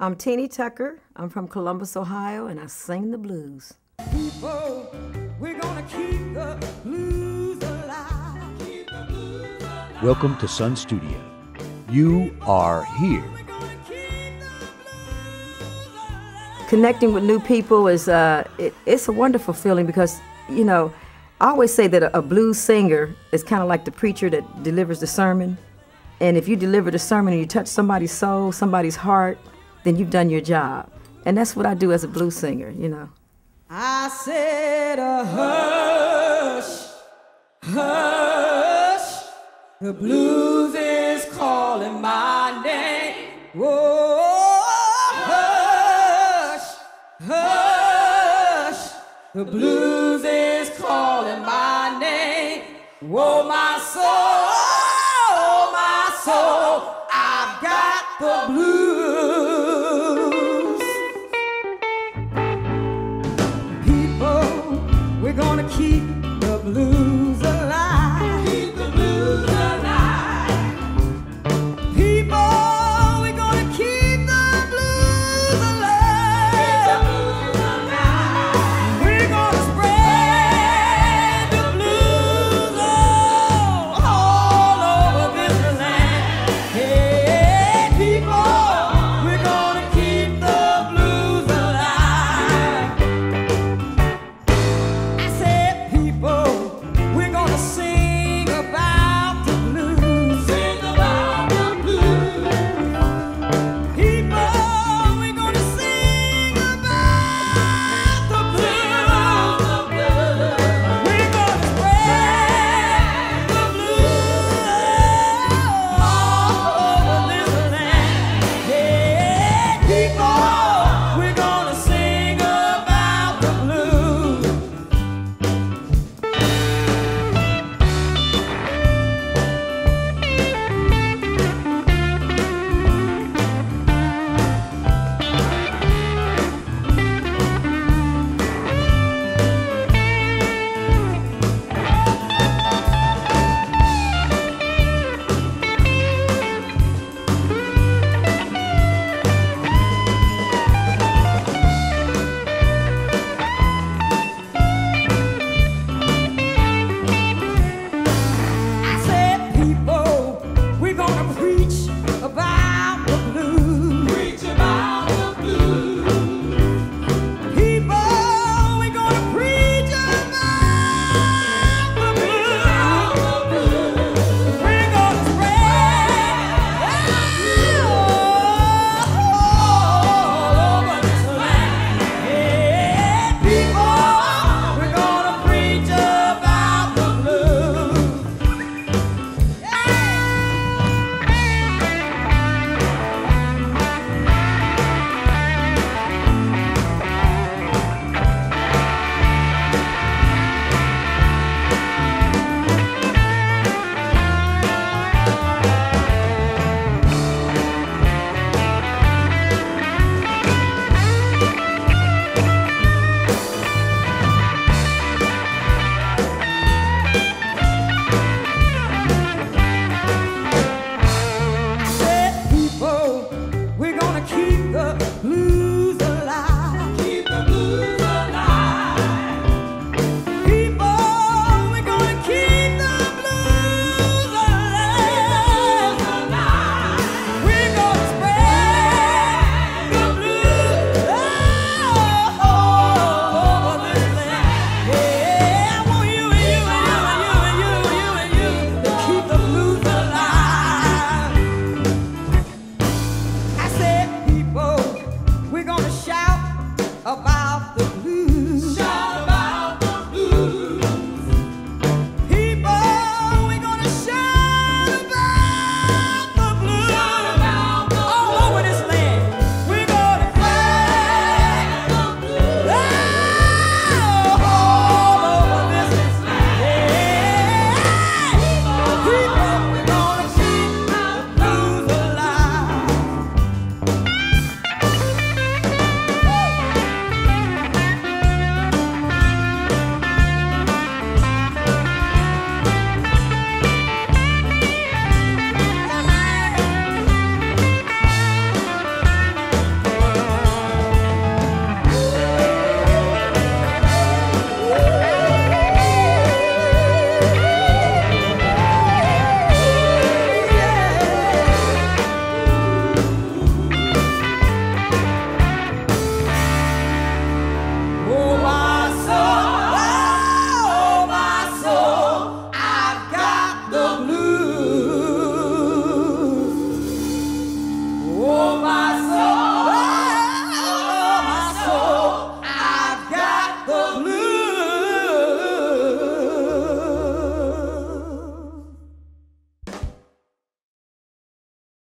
I'm Teeny Tucker. I'm from Columbus, Ohio, and I sing the blues. People, we're gonna keep the blues alive. Welcome to Sun Studio. You are here. We're gonna keep the blues alive. Connecting with new people is uh, it, it's a wonderful feeling because you know I always say that a, a blues singer is kind of like the preacher that delivers the sermon, and if you deliver the sermon and you touch somebody's soul, somebody's heart, then you've done your job, and that's what I do as a blues singer. You know. I said a hush, hush. The blues is calling my name. Whoa, hush, hush. The blues is calling my name. Whoa, my soul, oh, my soul. I've got the blues. we're gonna keep the blues.